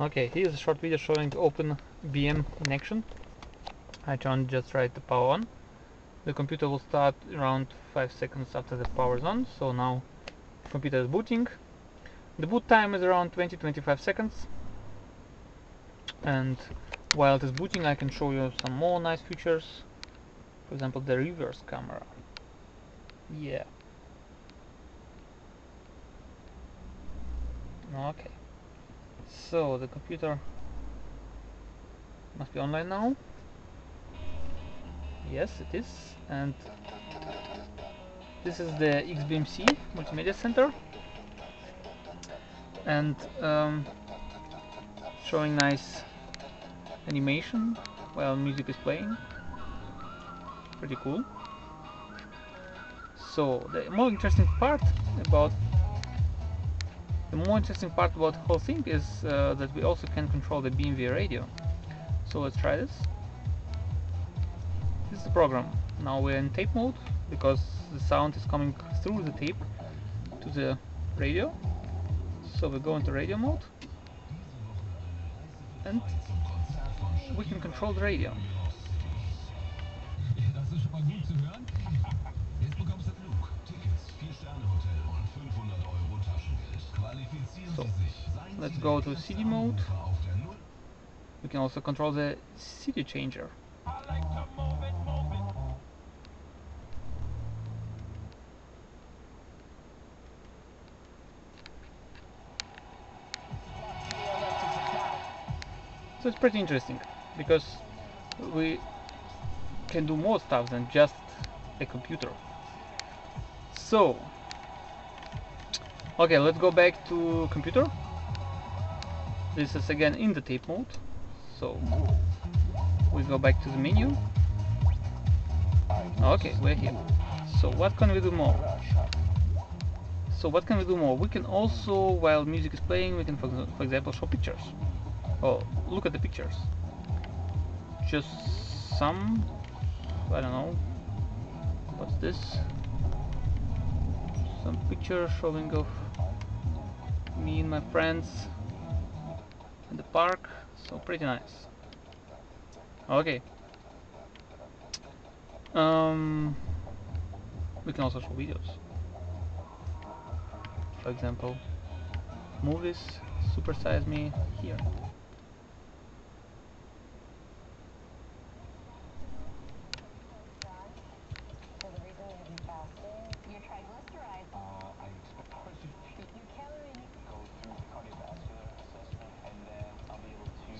Okay, here's a short video showing OpenBM in action. I turned just right the power on. The computer will start around 5 seconds after the power is on, so now computer is booting. The boot time is around 20-25 seconds. And while it is booting I can show you some more nice features. For example the reverse camera. Yeah. Okay. So the computer must be online now. Yes, it is. And this is the XBMC Multimedia Center. And um, showing nice animation while music is playing. Pretty cool. So the more interesting part about the more interesting part about the whole thing is uh, that we also can control the BMW radio. So let's try this. This is the program. Now we're in tape mode because the sound is coming through the tape to the radio. So we go into radio mode and we can control the radio. So let's go to CD mode. We can also control the CD changer. So it's pretty interesting because we can do more stuff than just a computer. So Okay, let's go back to computer. This is again in the tape mode. So we go back to the menu. Okay, we're here. So what can we do more? So what can we do more? We can also, while music is playing, we can, for, example, show pictures. Oh, look at the pictures. Just some, I don't know. What's this? Some picture showing of me and my friends in the park so pretty nice. Okay. Um we can also show videos. For example movies super size me here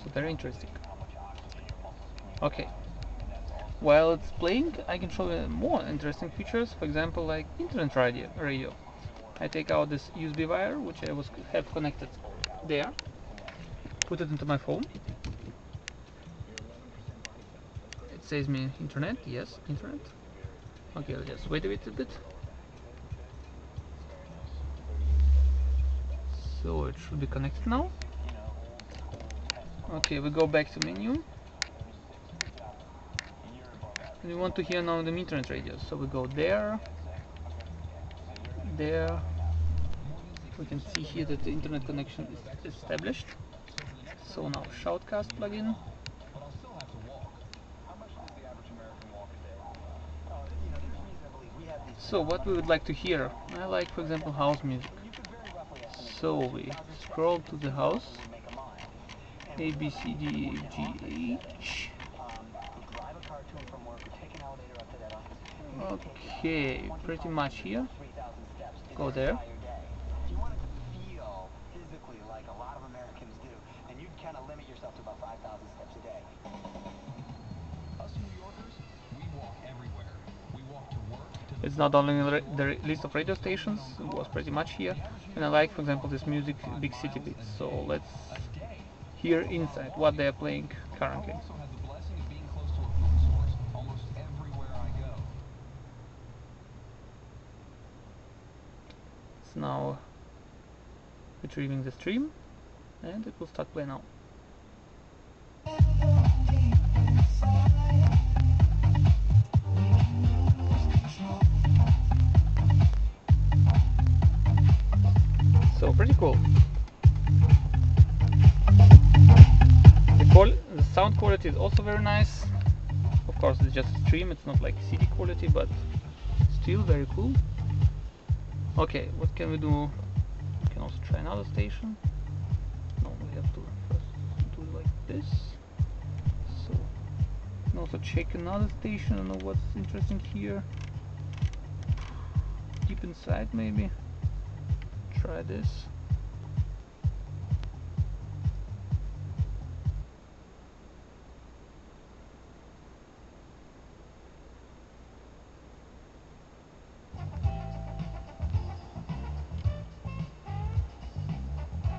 so very interesting. Okay. While it's playing I can show you more interesting features for example like internet radio radio. I take out this USB wire which I was have connected there put it into my phone. It says me internet yes internet. Okay I'll just wait a little bit. So it should be connected now okay we go back to menu. And we want to hear now the internet radio so we go there. There. We can see here that the internet connection is established. So now shoutcast plugin. So what we would like to hear I like for example house music. So we scroll to the house a, B, C, D, G, H. Okay, pretty much here. Go there. You want to feel physically like a lot of Americans do, and you'd kind of limit yourself to about 5,000 steps a day. Us New Yorkers, we walk everywhere. We walk to work, to It's not only the, the list of radio stations, it was pretty much here. And I like, for example, this music Big City Beats. So let's hear inside what they are playing currently. also have the blessing of being close to a food source almost everywhere I go. It's now retrieving the stream and it will start playing now. So pretty cool. Sound quality is also very nice. Of course, it's just a stream, it's not like CD quality, but still very cool. Okay, what can we do? We can also try another station. No, we have to first do like this. So, we can also check another station. Don't know what's interesting here. Deep inside, maybe. Try this.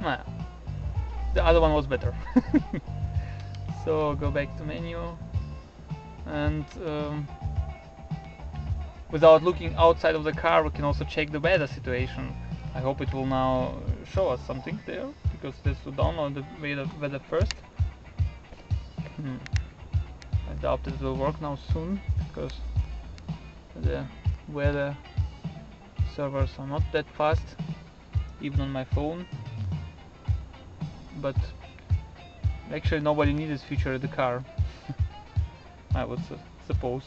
Nah, the other one was better. so go back to menu and um, without looking outside of the car we can also check the weather situation. I hope it will now show us something there because this to download the weather, weather first. Hmm. I doubt it will work now soon because the weather servers are not that fast even on my phone but actually nobody needs this feature the car. I would uh, su suppose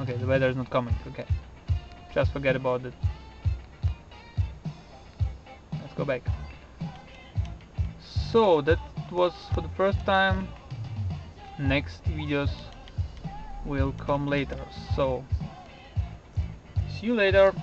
okay the weather is not coming okay. Just forget about it. Let's go back. So that was for the first time. Next videos will come later so see you later